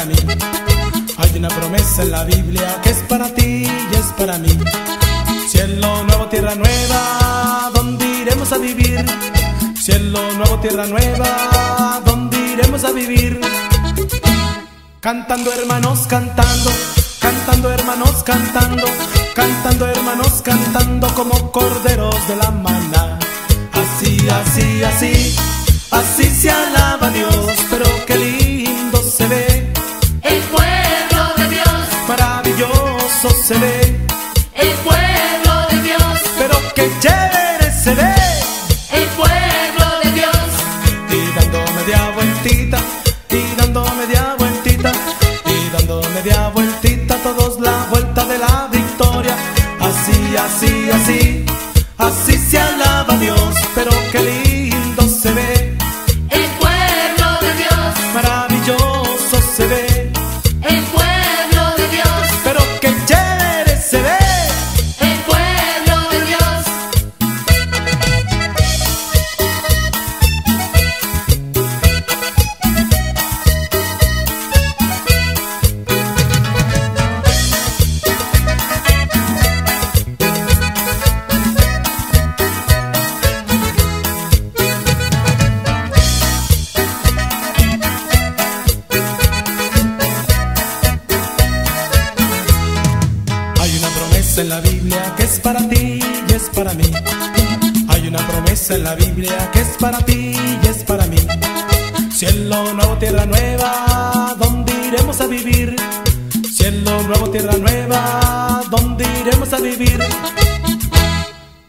Hay una promesa en la Biblia que es para ti y es para mí. Cielo nuevo, tierra nueva, ¿dónde iremos a vivir? Cielo nuevo, tierra nueva, ¿dónde iremos a vivir? Cantando hermanos, cantando, cantando hermanos, cantando, cantando hermanos, cantando como corderos de la maná. Así, así, así, así se alaba Dios, pero qué lindo se ve. El pueblo de Dios, Maravilloso se ve, el pueblo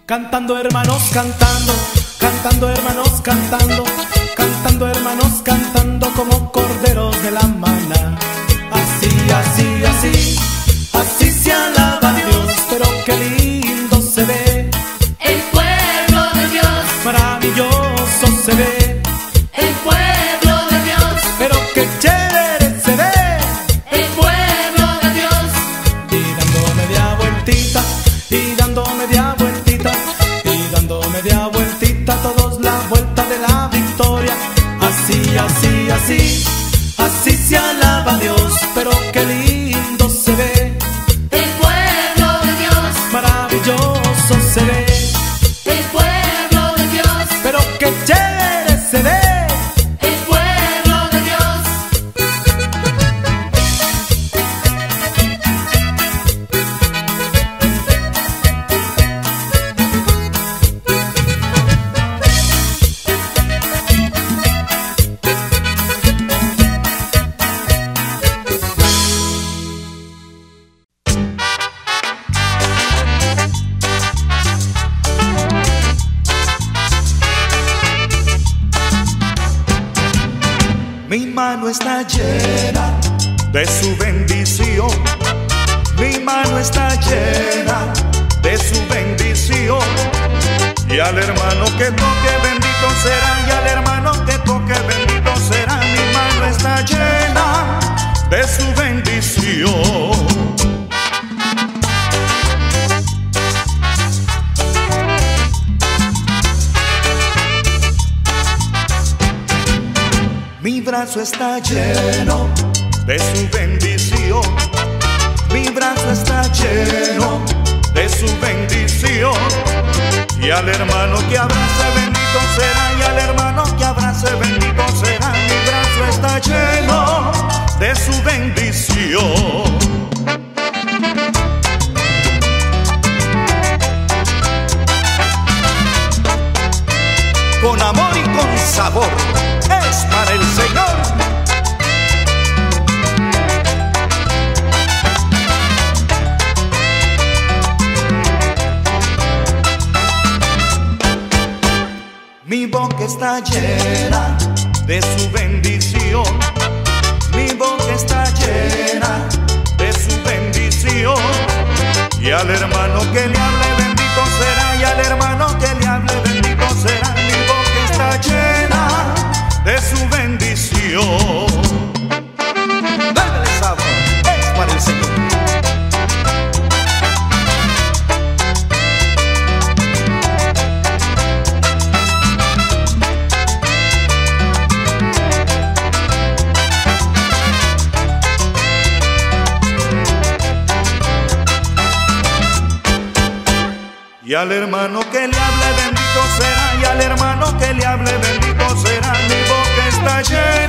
Cantando hermanos, cantando, cantando hermanos, cantando, cantando hermanos, cantando como corderos de la maná. Así, así, así, así se alaba Dios, pero qué lindo Así, así, Con amor y con sabor es para el Señor. Mi boca está llena de su bendición. Mi boca está llena de su bendición. Y al hermano que le hable bendito será. Y al hermano para el Señor. Y al hermano que le hable bendito será, y al hermano que le hable bendito será, mi boca está llena.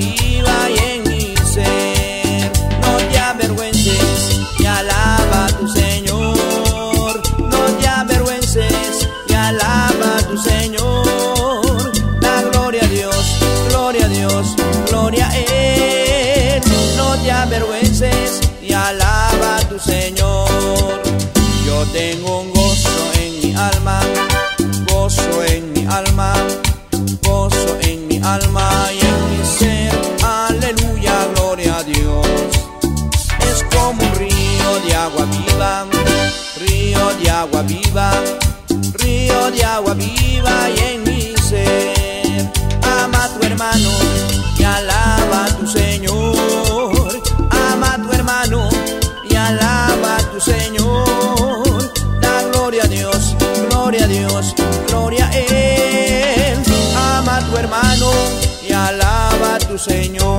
Viva y en mi ser. No te avergüences y alaba a tu Señor. No te avergüences y alaba a tu Señor. Da gloria a Dios, gloria a Dios, gloria a Él. No te avergüences y alaba a tu Señor. Yo tengo un gozo en mi alma, gozo en mi alma, gozo en mi alma viva, río de agua viva y en mi ser. Ama a tu hermano y alaba a tu Señor. Ama a tu hermano y alaba a tu Señor. Da gloria a Dios, gloria a Dios, gloria a Él. Ama a tu hermano y alaba a tu Señor.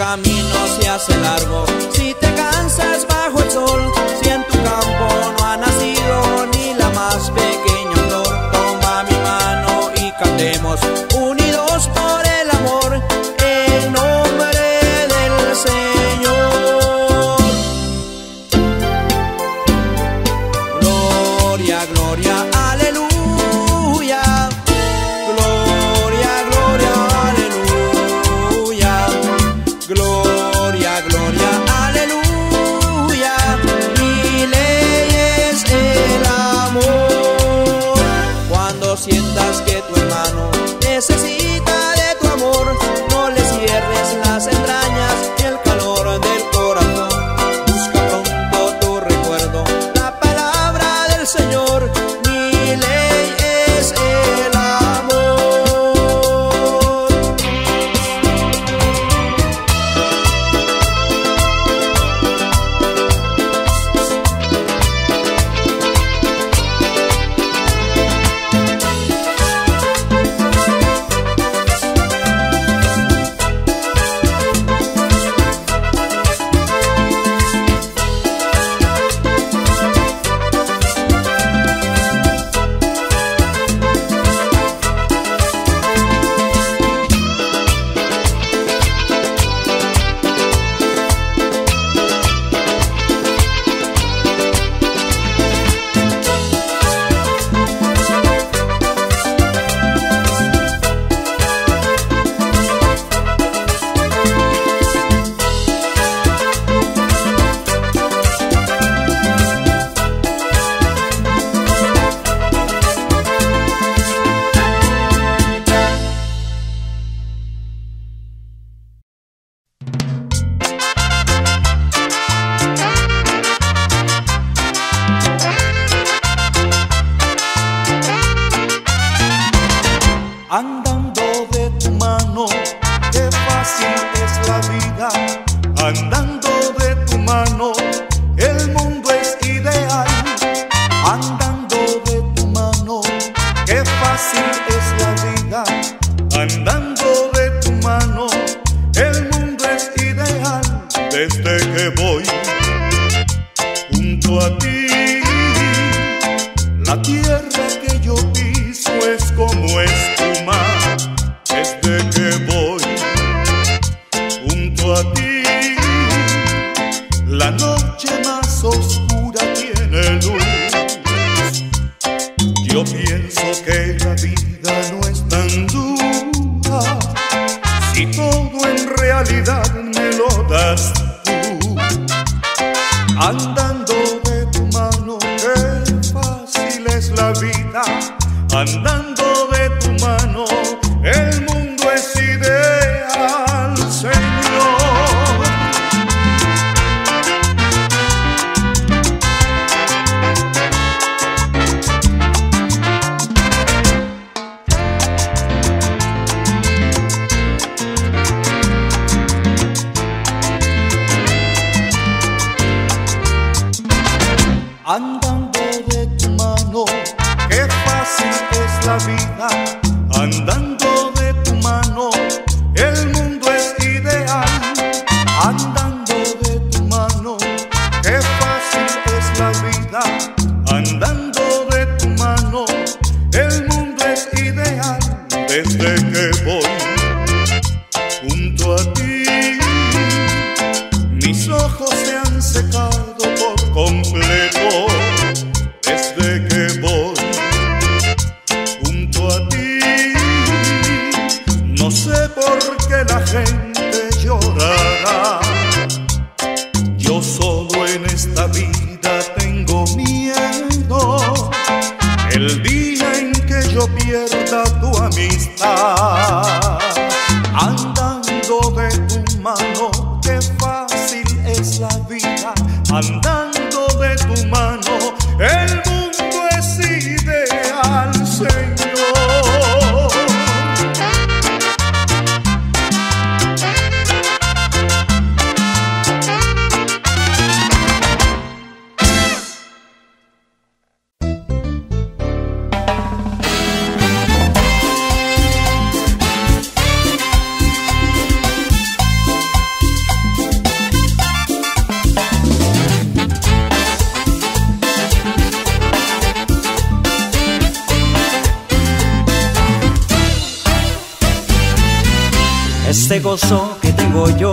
Camino se hace largo, si te cansas bajo el sol, si andando de tu mano. de tu mano el mundo que tengo yo,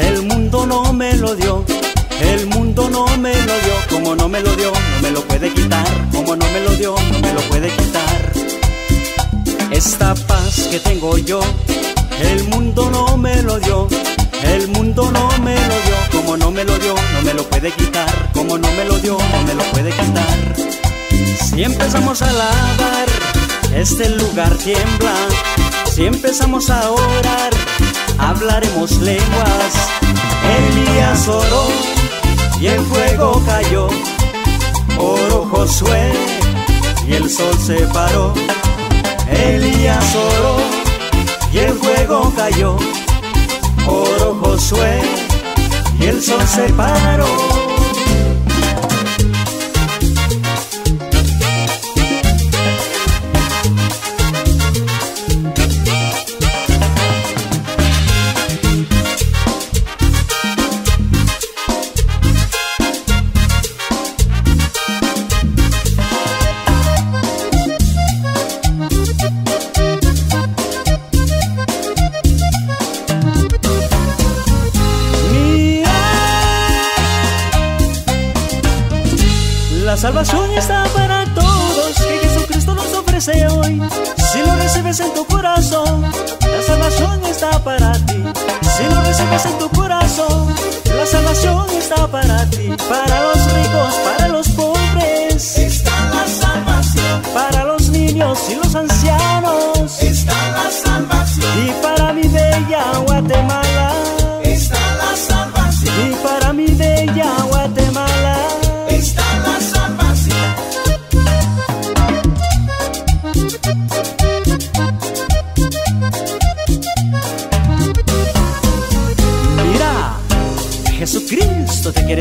el mundo no me lo dio, el mundo no me lo dio, como no me lo dio, no me lo puede quitar, como no me lo dio, no me lo puede quitar. Esta paz que tengo yo, el mundo no me lo dio, el mundo no me lo dio, como no me lo dio, no me lo puede quitar, como no me lo dio, no me lo puede quitar. Si empezamos a alabar, este lugar tiembla si empezamos a orar, hablaremos lenguas. Elías oró y el fuego cayó. Oro Josué y el sol se paró. Elías oró y el fuego cayó. Oro Josué y el sol se paró. Salvación está para todos que Jesucristo nos ofrece hoy. Si lo recibes en tu corazón, la salvación está para ti. Si lo recibes en tu corazón, la salvación está para ti. Para los ricos, para los pobres, está la salvación. Para los niños y los ancianos,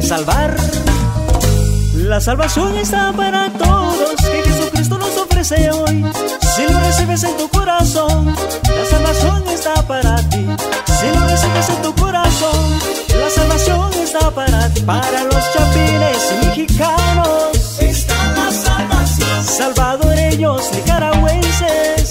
salvar. La salvación está para todos que Jesucristo nos ofrece hoy. Si lo recibes en tu corazón, la salvación está para ti. Si lo recibes en tu corazón, la salvación está para ti. Para los chapines mexicanos, está la salvación. Salvadoreños, nicaragüenses,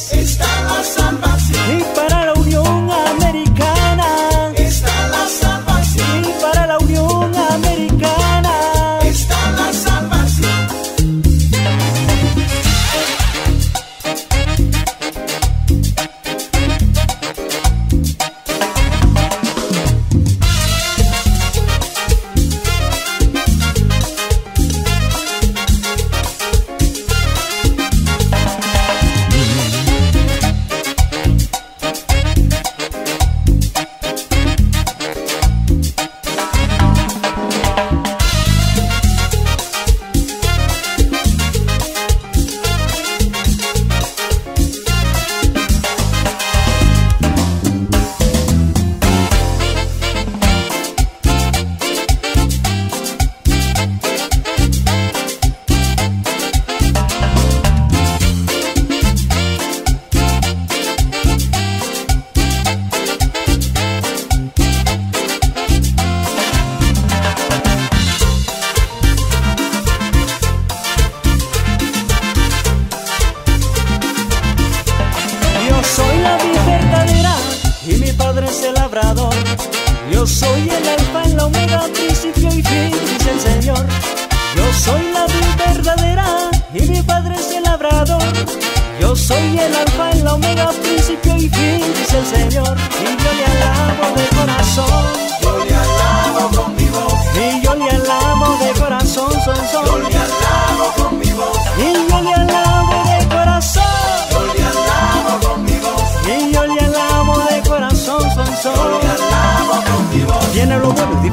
soy el alfa y la omega, principio y fin, dice el Señor. Y yo le alabo de corazón. Yo le alabo con mi voz. Y yo le alabo de corazón, son, son. Yo le alabo con mi voz. Y yo le alabo de corazón. Yo le alabo con mi voz. Y yo le alabo de corazón, son, son. Yo le alabo con mi voz. Viene lo bueno y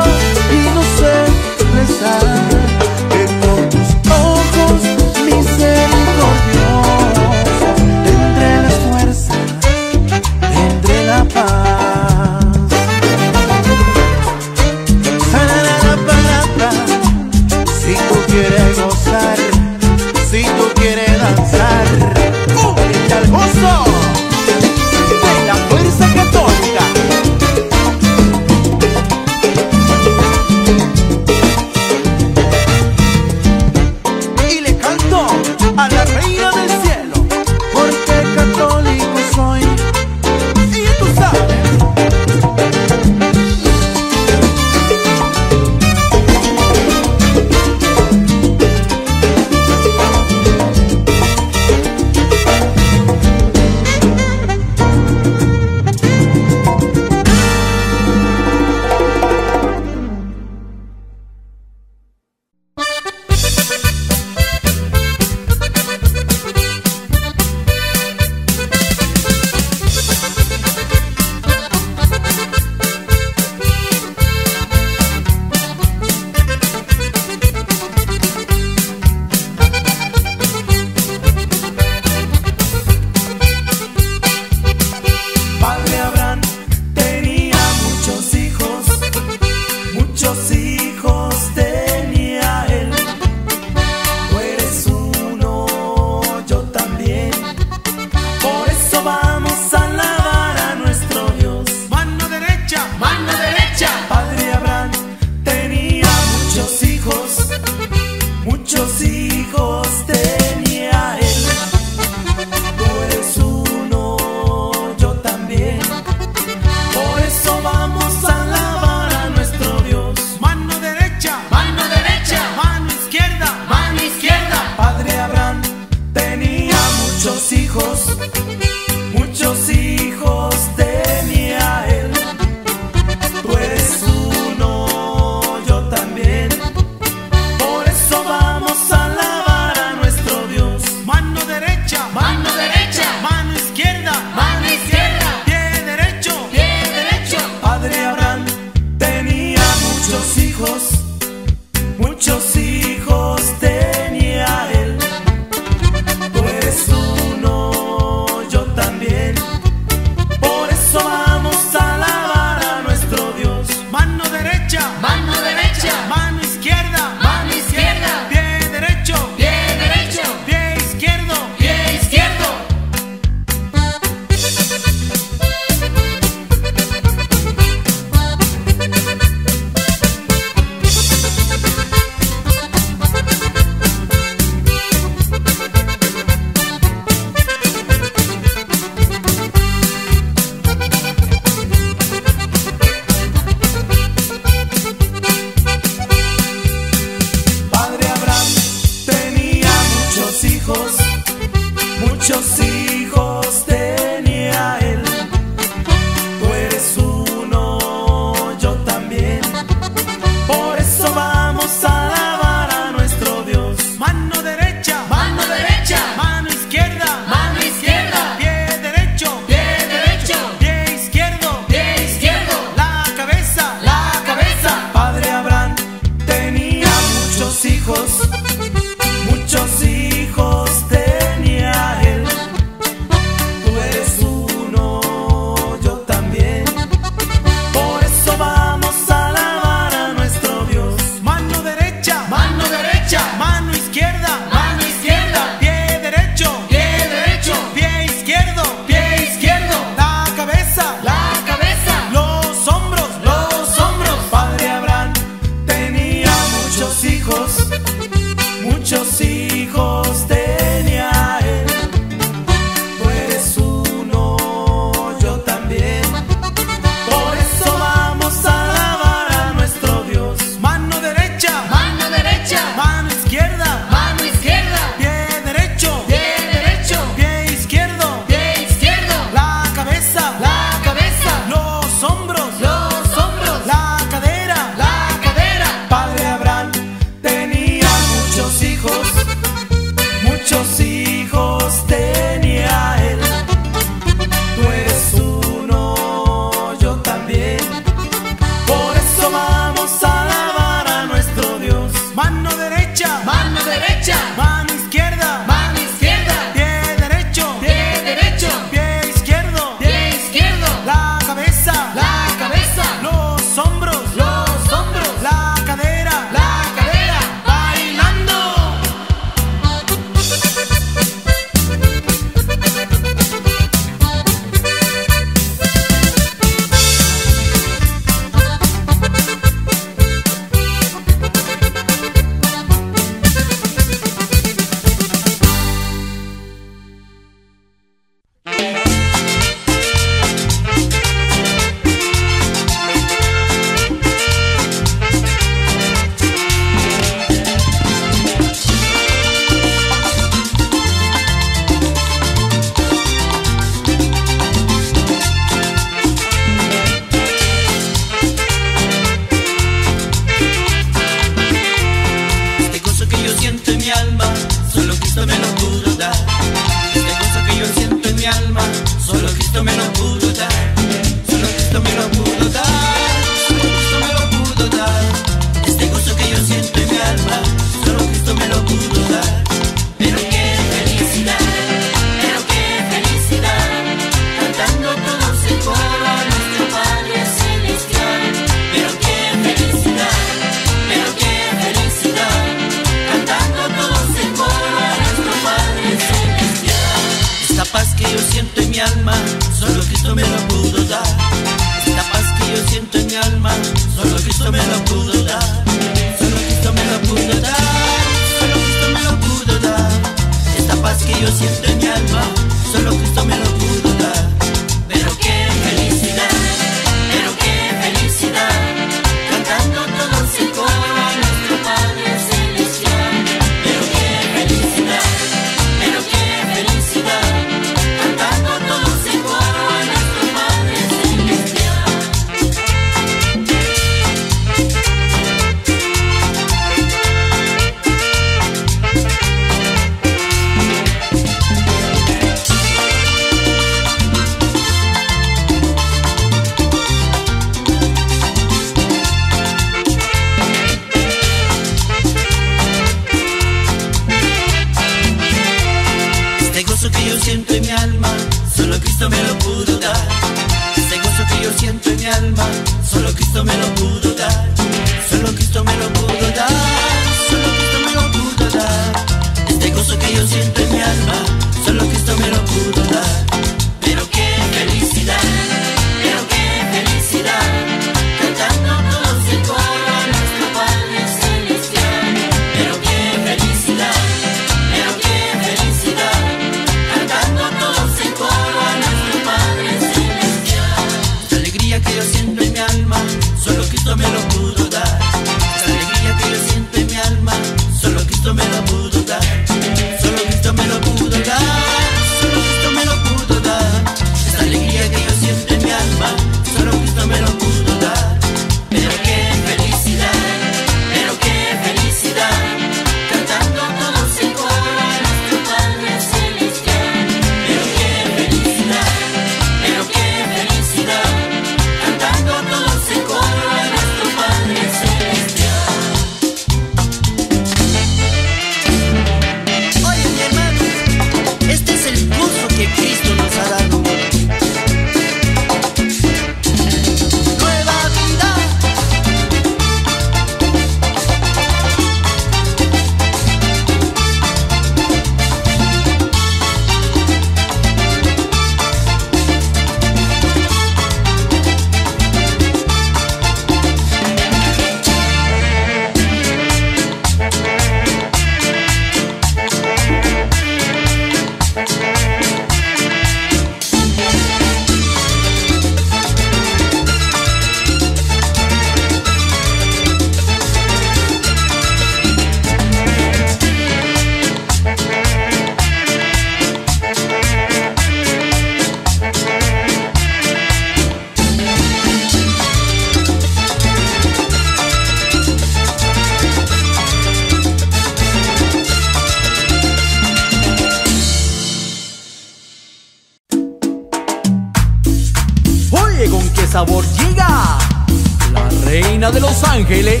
de Los Ángeles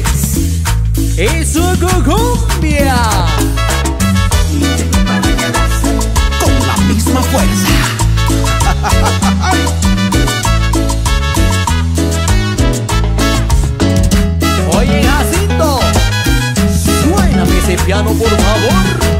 y su cucumbia. Con la misma fuerza. Oye, Jacinto, suéname ese piano, por favor.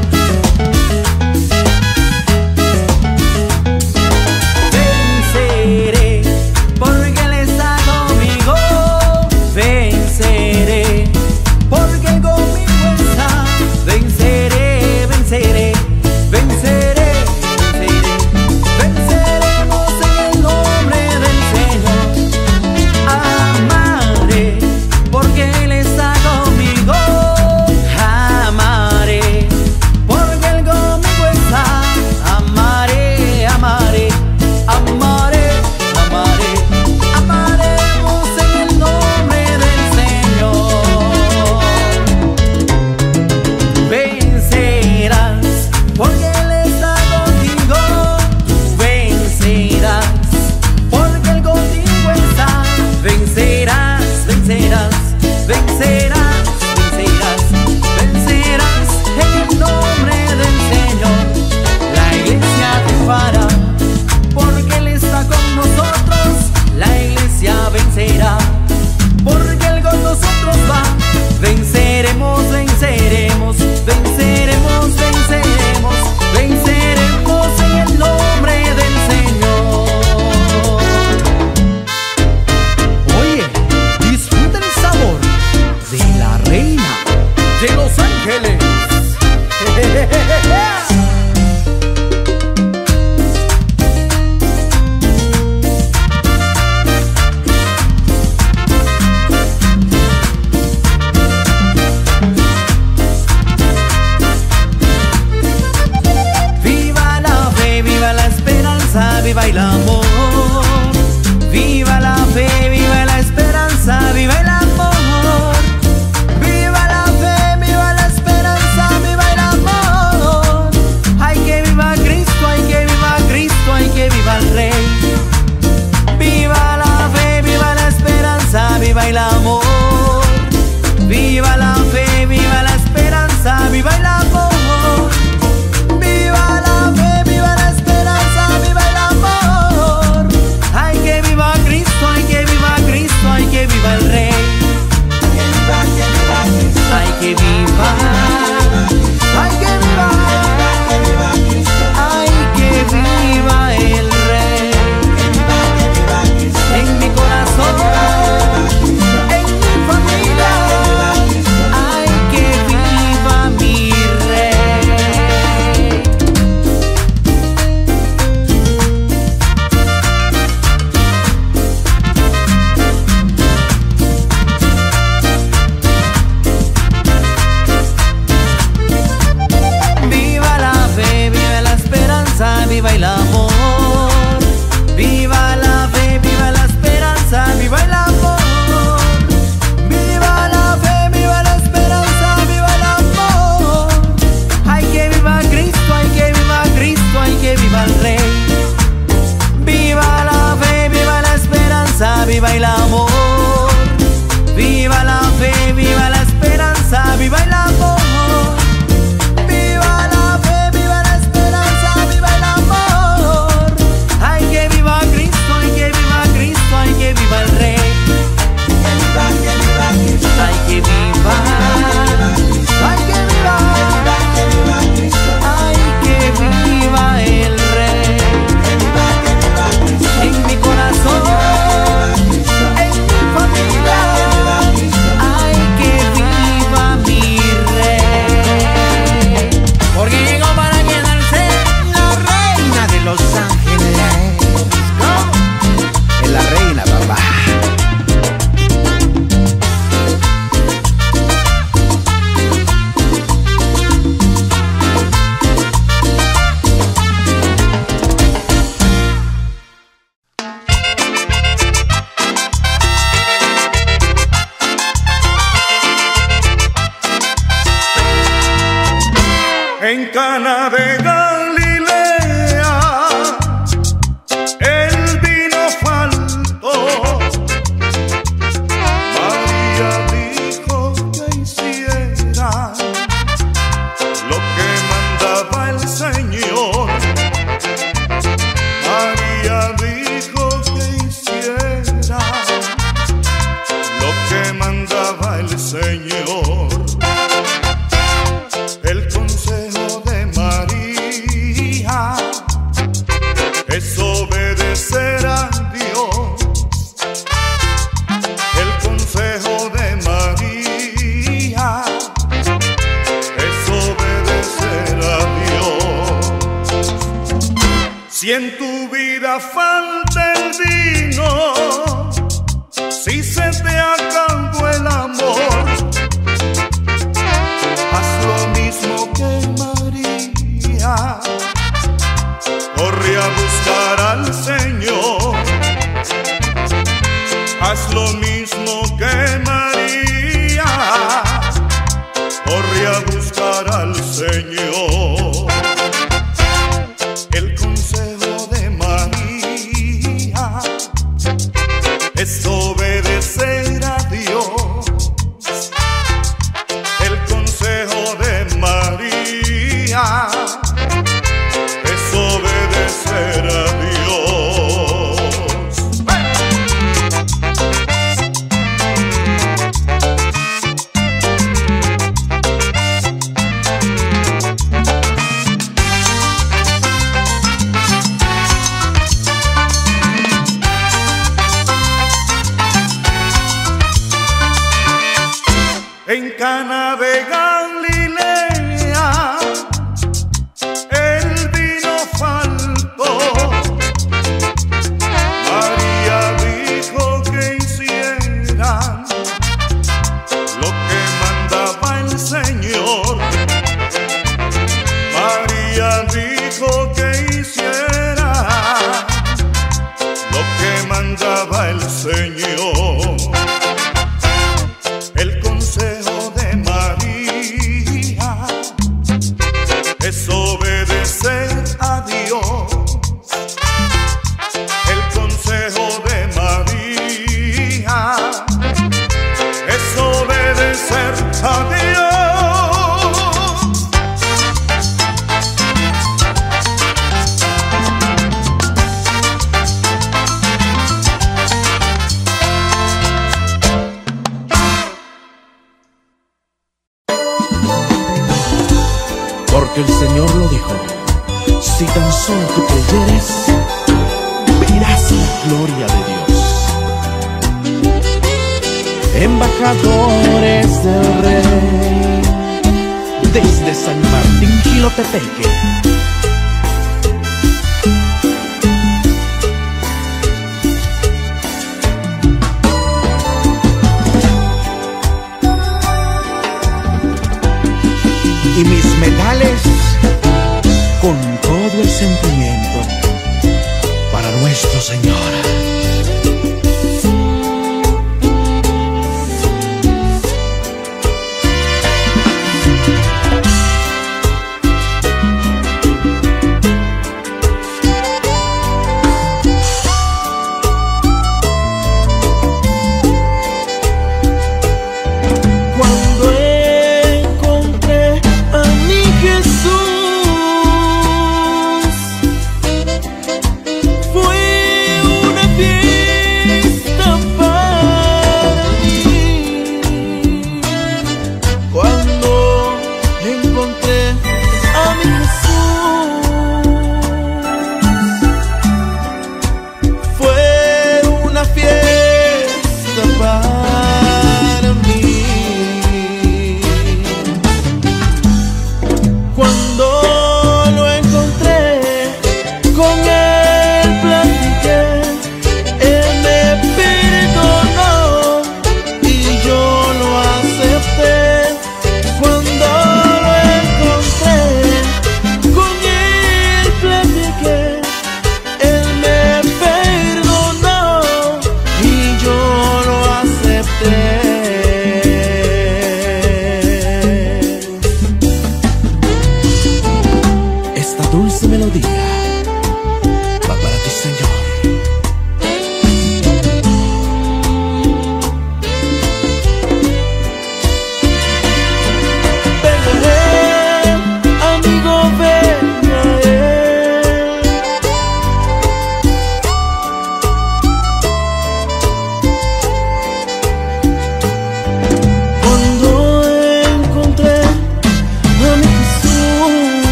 En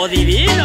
verbo divino.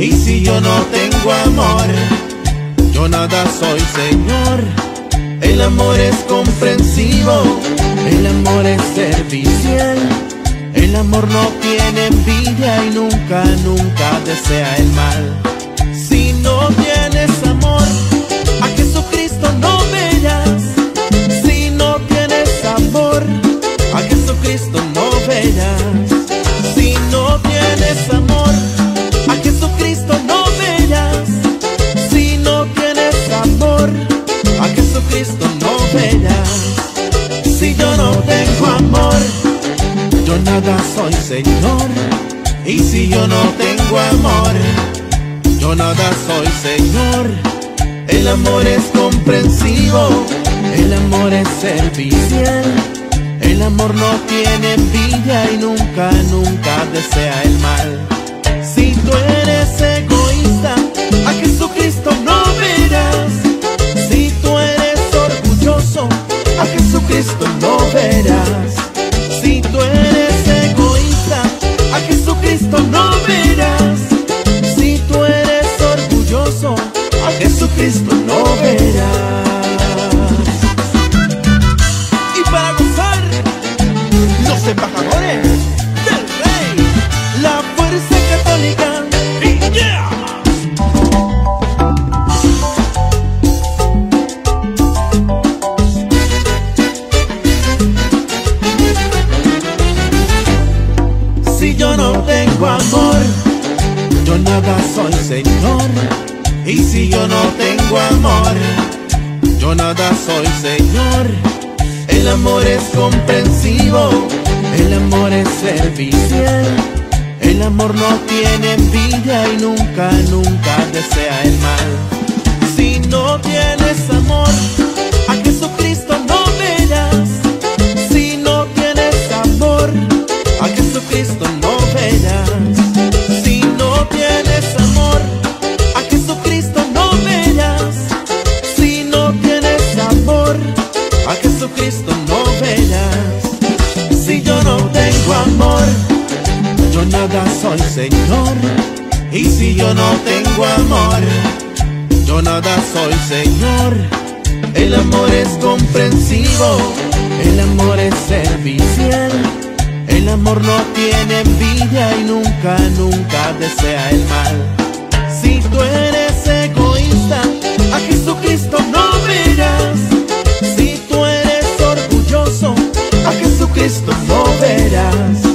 Yo no tengo amor, yo nada soy, Señor. El amor es comprensivo, el amor es servicial. El amor no tiene envidia y nunca, nunca desea el mal. Si no tienes amor, a Jesucristo no verás. Si no tienes amor, a Jesucristo no verás. A Jesucristo no verás. Si yo no tengo amor, yo nada soy Señor. Y si yo no tengo amor, yo nada soy Señor. El amor es comprensivo, el amor es servicial. El amor no tiene envidia y nunca, nunca desea el mal. Si tú eres egoísta, a Jesucristo no a Jesucristo amor es comprensivo, el amor es servicial. El amor no tiene envidia y nunca, nunca desea el mal. Si no tienes amor, a Jesucristo no verás. Si no tienes amor, a Jesucristo no verás. Nada soy Señor. El amor es comprensivo, el amor es servicial. El amor no tiene envidia y nunca, nunca desea el mal. Si tú eres egoísta, a Jesucristo no verás. Si tú eres orgulloso, a Jesucristo no verás.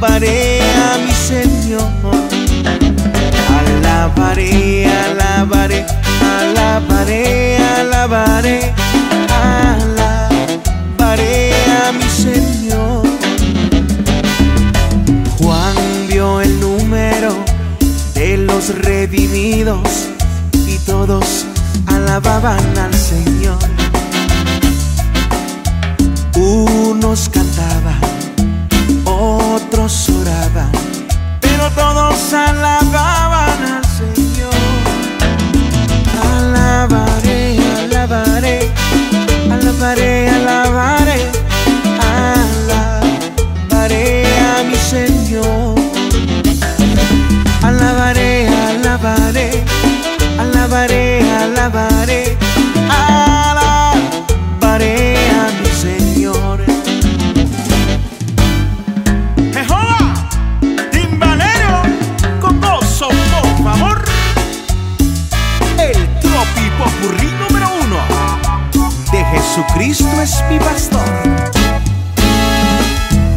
Alabaré a mi Señor. Alabaré, alabaré, alabaré, alabaré. Alabaré a mi Señor. Juan vio el número de los redimidos y todos alababan al Señor. Unos cantaban todos alababan al Señor. Alabaré, alabaré, alabaré, alabaré, alabaré a mi Señor. Alabaré, alabaré, alabaré, alabaré. alabaré Jesucristo es mi pastor.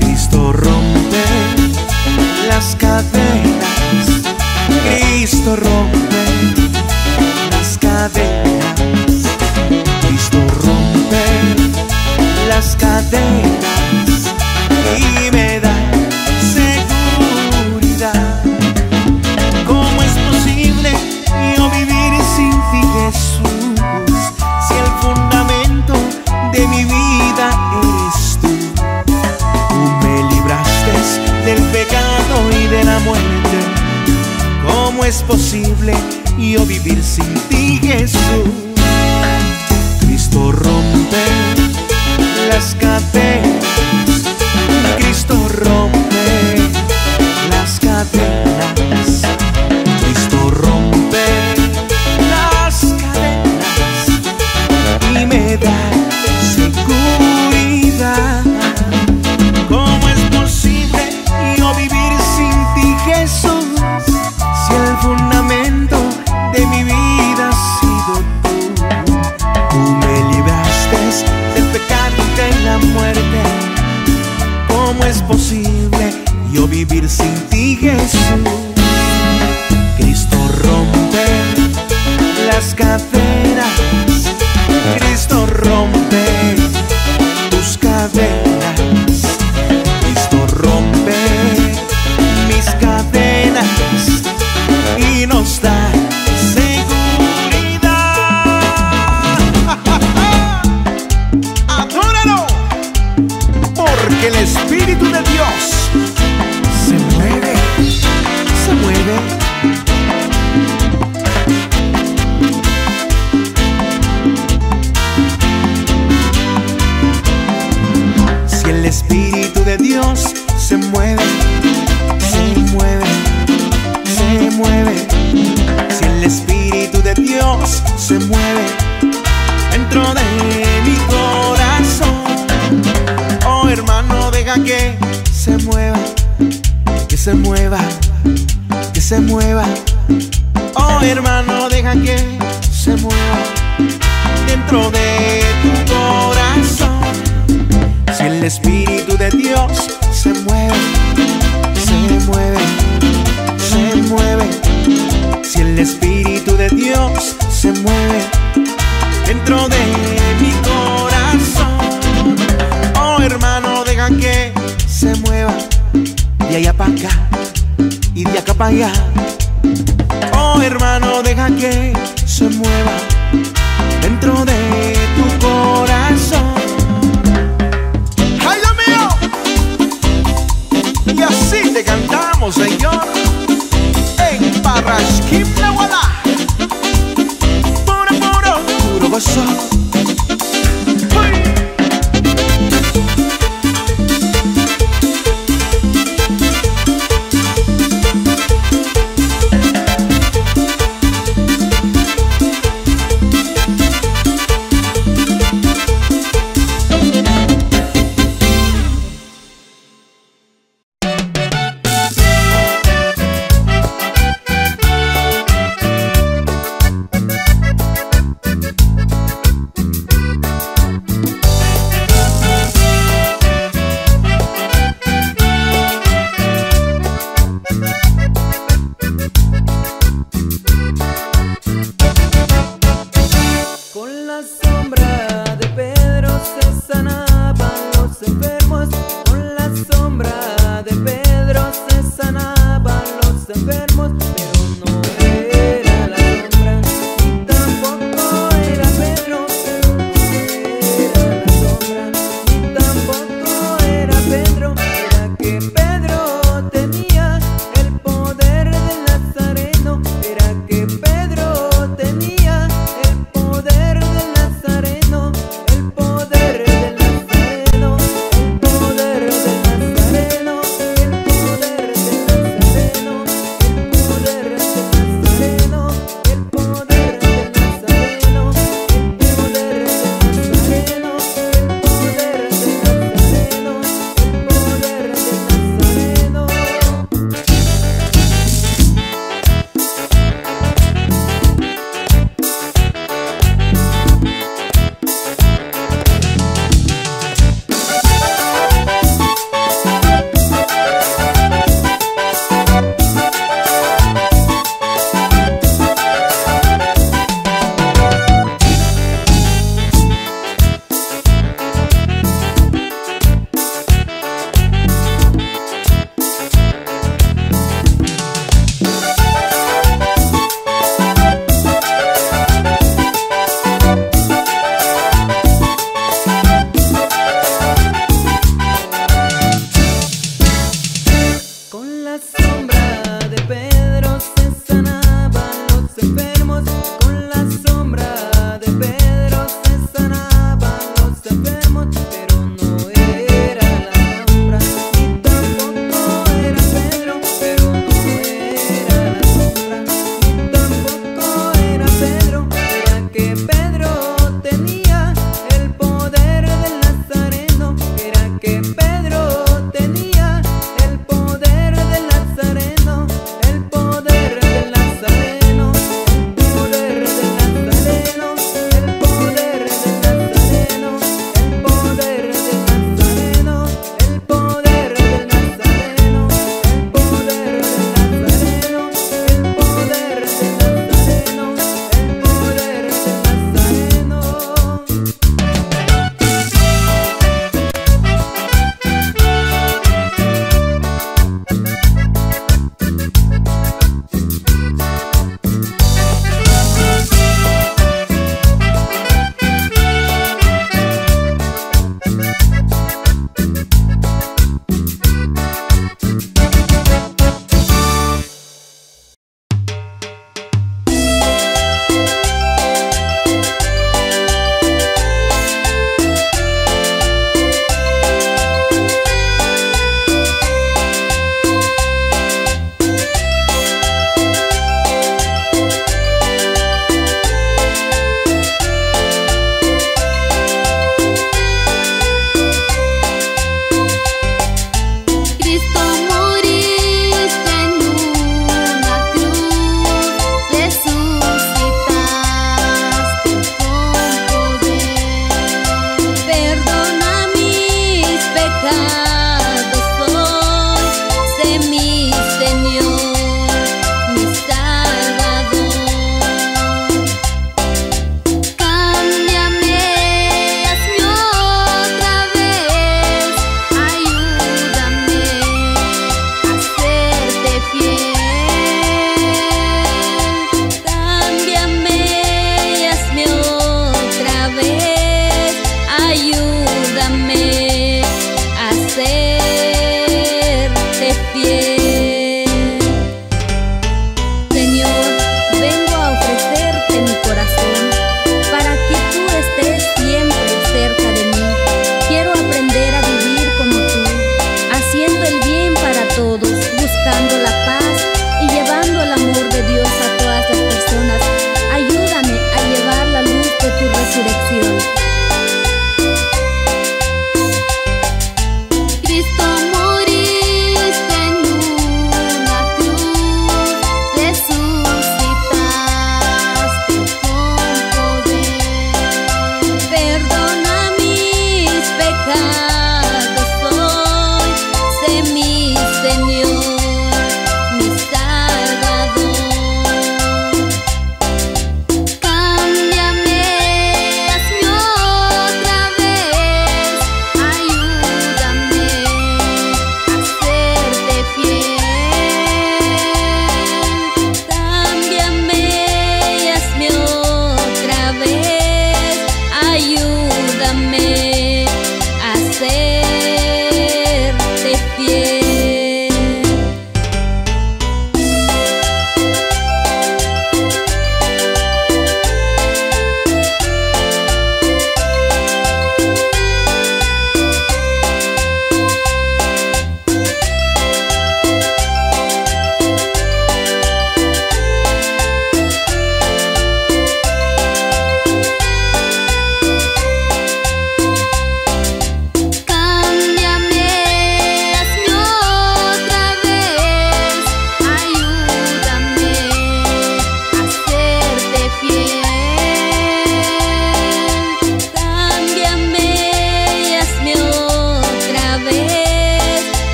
Cristo rompe las cadenas. Cristo rompe las cadenas. Cristo rompe las cadenas y me da es posible yo vivir sin ti, Jesús. Cristo rompe una